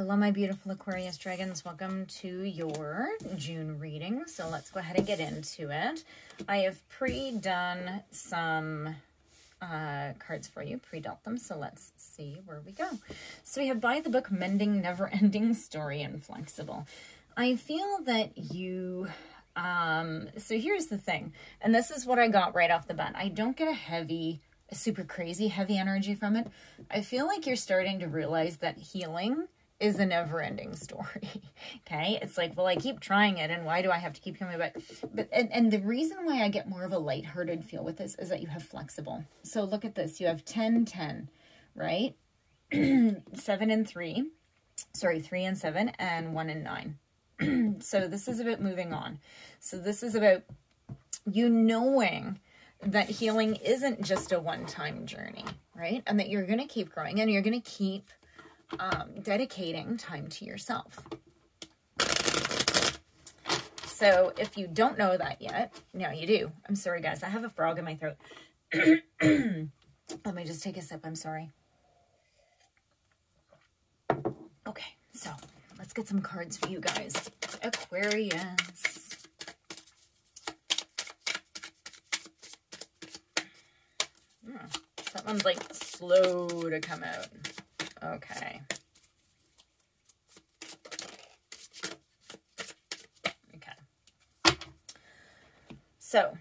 Hello, my beautiful Aquarius dragons. Welcome to your June reading. So let's go ahead and get into it. I have pre-done some uh, cards for you, pre-dealt them. So let's see where we go. So we have by the book Mending Never Ending Story Inflexible. I feel that you um, so here's the thing, and this is what I got right off the bat. I don't get a heavy, super crazy heavy energy from it. I feel like you're starting to realize that healing is a never ending story. okay. It's like, well, I keep trying it and why do I have to keep coming back? But, and, and the reason why I get more of a lighthearted feel with this is that you have flexible. So look at this. You have 10, 10, right? seven and three, sorry, three and seven and one and nine. so this is about moving on. So this is about you knowing that healing isn't just a one-time journey, right? And that you're going to keep growing and you're going to keep um, dedicating time to yourself. So if you don't know that yet, now you do. I'm sorry, guys. I have a frog in my throat. Let me just take a sip. I'm sorry. Okay, so Let's get some cards for you guys. Aquarius. Hmm. That one's like slow to come out. Okay. Okay. So,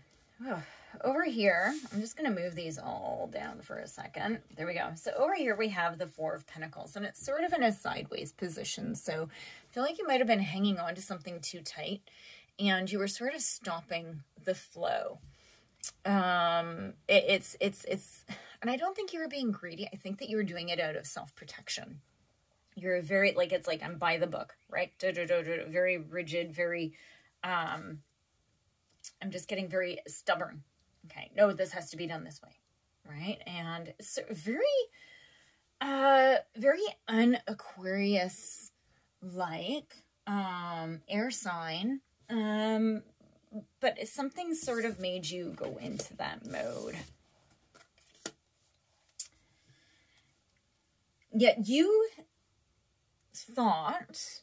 oh, over here, I'm just going to move these all down for a second. There we go. So over here we have the Four of Pentacles, and it's sort of in a sideways position. So I feel like you might have been hanging on to something too tight, and you were sort of stopping the flow. Um, it, it's, it's, it's, and I don't think you were being greedy. I think that you were doing it out of self-protection. You're very, like, it's like, I'm by the book, right? Very rigid, very, um, I'm just getting very stubborn Okay, no, this has to be done this way, right? And so very, uh, very un-Aquarius like, um, air sign, um, but something sort of made you go into that mode. Yet you thought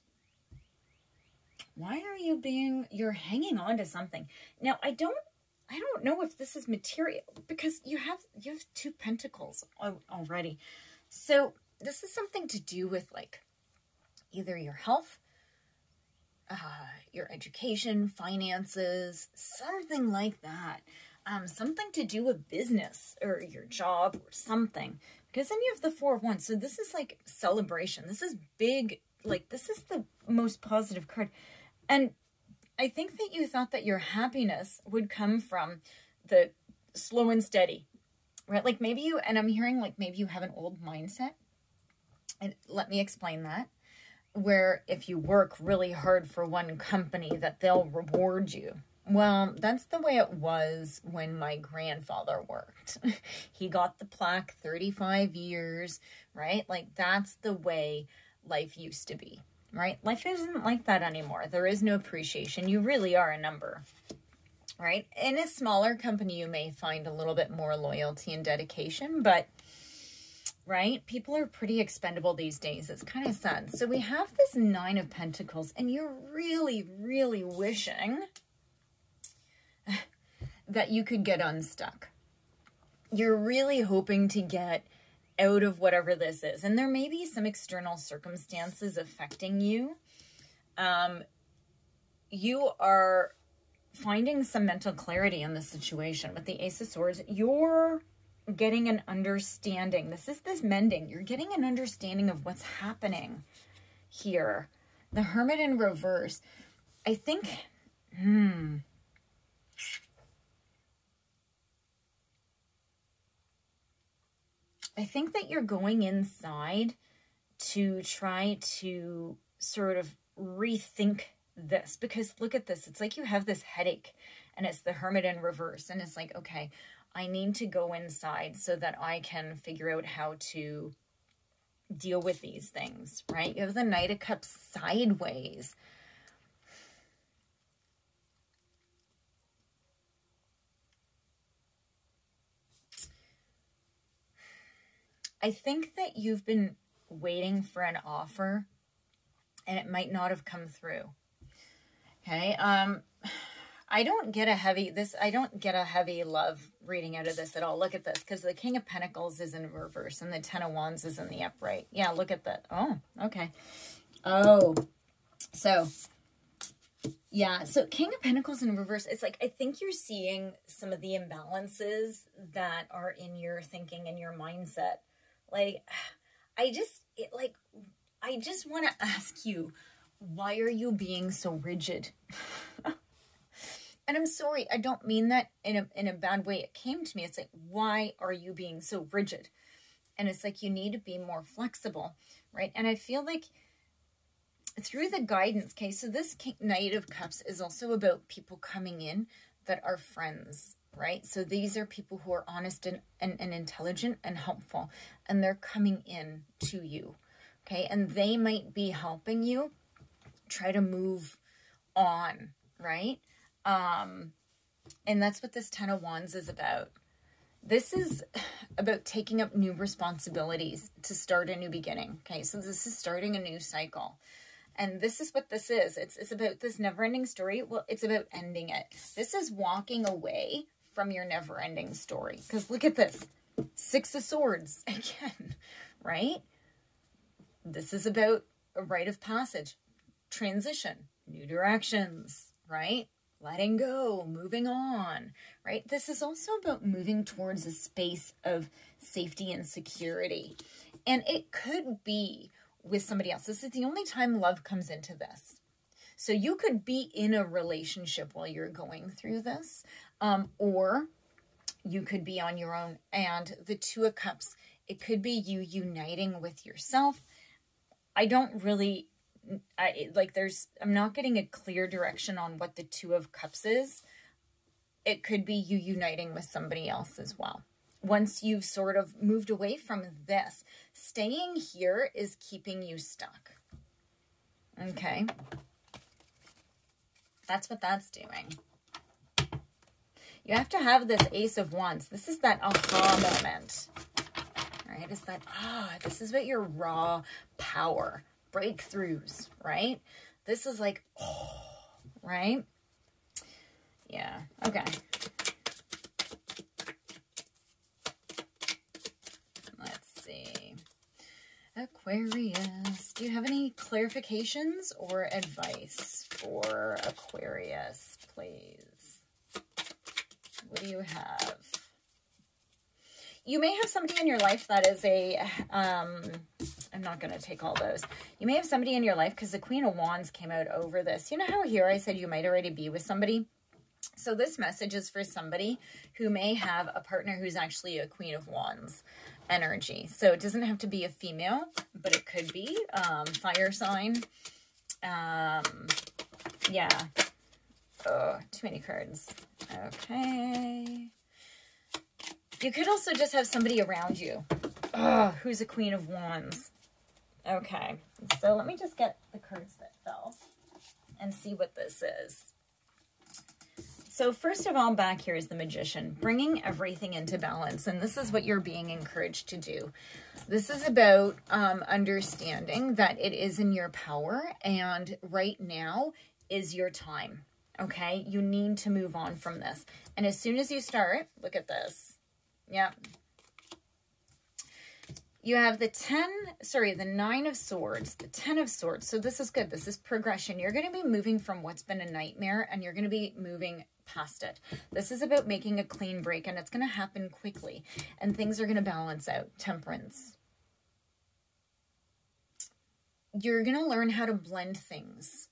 why are you being you're hanging on to something now i don't I don't know if this is material because you have you have two pentacles already. So this is something to do with like either your health, uh, your education, finances, something like that. Um, something to do with business or your job or something. Because then you have the four of wands. So this is like celebration. This is big. Like this is the most positive card. And I think that you thought that your happiness would come from the slow and steady, right? Like maybe you, and I'm hearing like maybe you have an old mindset. And let me explain that. Where if you work really hard for one company, that they'll reward you. Well, that's the way it was when my grandfather worked. he got the plaque 35 years, right? Like that's the way life used to be right? Life isn't like that anymore. There is no appreciation. You really are a number, right? In a smaller company, you may find a little bit more loyalty and dedication, but right? People are pretty expendable these days. It's kind of sad. So we have this Nine of Pentacles, and you're really, really wishing that you could get unstuck. You're really hoping to get out of whatever this is. And there may be some external circumstances affecting you. Um, you are finding some mental clarity in this situation with the Ace of Swords. You're getting an understanding. This is this mending. You're getting an understanding of what's happening here. The Hermit in reverse. I think, hmm, I think that you're going inside to try to sort of rethink this because look at this. It's like you have this headache and it's the hermit in reverse. And it's like, okay, I need to go inside so that I can figure out how to deal with these things, right? You have the Knight of Cups sideways. I think that you've been waiting for an offer and it might not have come through. Okay. Um, I don't get a heavy this. I don't get a heavy love reading out of this at all. Look at this because the King of Pentacles is in reverse and the Ten of Wands is in the upright. Yeah, look at that. Oh, okay. Oh, so yeah. So King of Pentacles in reverse. It's like I think you're seeing some of the imbalances that are in your thinking and your mindset. Like I just it like I just want to ask you, why are you being so rigid? and I'm sorry, I don't mean that in a in a bad way. It came to me. It's like, why are you being so rigid? And it's like you need to be more flexible, right? And I feel like through the guidance, okay, so this Knight of Cups is also about people coming in that are friends, right? So these are people who are honest and, and, and intelligent and helpful, and they're coming in to you, okay? And they might be helping you try to move on, right? Um, and that's what this Ten of Wands is about. This is about taking up new responsibilities to start a new beginning. Okay, so this is starting a new cycle. And this is what this is. It's, it's about this never-ending story. Well, it's about ending it. This is walking away from your never-ending story. Because look at this. Six of Swords again, right? This is about a rite of passage, transition, new directions, right? letting go, moving on, right? This is also about moving towards a space of safety and security. And it could be with somebody else. This is the only time love comes into this. So you could be in a relationship while you're going through this, um, or you could be on your own. And the Two of Cups, it could be you uniting with yourself. I don't really I like there's I'm not getting a clear direction on what the 2 of cups is. It could be you uniting with somebody else as well. Once you've sort of moved away from this, staying here is keeping you stuck. Okay? That's what that's doing. You have to have this Ace of Wands. This is that aha moment. Right? It's that, ah, this is what your raw power breakthroughs, right? This is like, oh, right? Yeah, okay. Let's see. Aquarius. Do you have any clarifications or advice for Aquarius, please? What do you have? You may have somebody in your life that is a um, I'm not going to take all those. You may have somebody in your life because the Queen of Wands came out over this. You know how here I said you might already be with somebody? So this message is for somebody who may have a partner who's actually a Queen of Wands energy. So it doesn't have to be a female, but it could be um, fire sign. Um, yeah. Oh, too many cards. Okay. You could also just have somebody around you oh, who's a Queen of Wands. Okay, so let me just get the cards that fell and see what this is. So first of all, back here is the Magician, bringing everything into balance. And this is what you're being encouraged to do. This is about um, understanding that it is in your power and right now is your time. Okay, you need to move on from this. And as soon as you start, look at this. Yep, you have the 10, sorry, the 9 of swords, the 10 of swords. So this is good. This is progression. You're going to be moving from what's been a nightmare and you're going to be moving past it. This is about making a clean break and it's going to happen quickly and things are going to balance out. Temperance. You're going to learn how to blend things.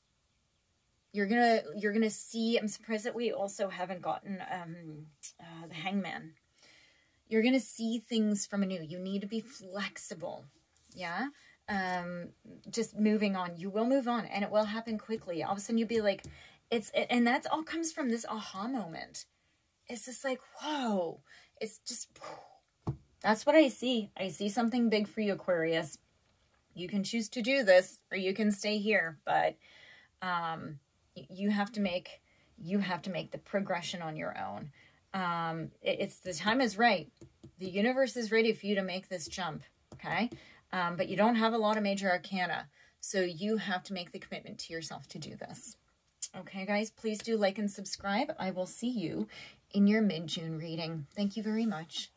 You're to you're to see I'm surprised that we also haven't gotten um uh, the hangman you're to see things from anew. You need to be flexible. Yeah. Um, just moving on. You will move on and it will happen quickly. All of a sudden you'll be like, it's, and that's all comes from this aha moment. It's just like, whoa, it's just, that's what I see. I see something big for you, Aquarius. You can choose to do this or you can stay here, but, um, you have to make, you have to make the progression on your own. Um, it, it's the time is right. The universe is ready for you to make this jump. Okay. Um, but you don't have a lot of major arcana. So you have to make the commitment to yourself to do this. Okay, guys, please do like and subscribe. I will see you in your mid-June reading. Thank you very much.